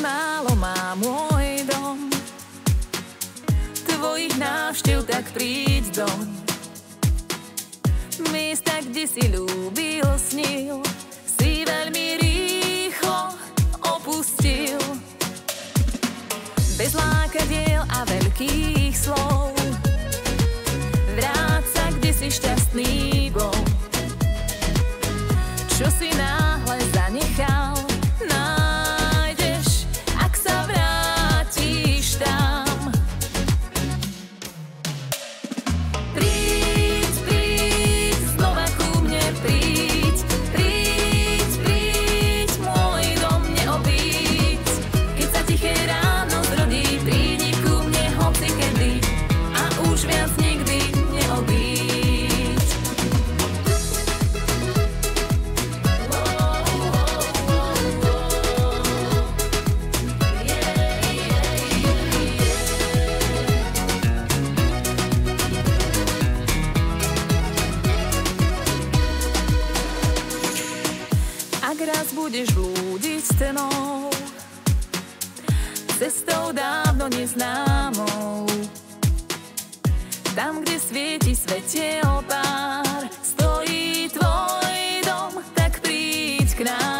málo má môj dom. Tvojich návštev tak príď dom. Miesta, kde si ľúbil, snil Si veľmi rýchlo opustil. Bez lákadiel a veľkých slov. Vráť sa, kde si šťastný. budeš blúdiť stenou, cestou dávno neznámou. Tam, kde svieti svetie opár, stojí tvoj dom, tak príď k nám.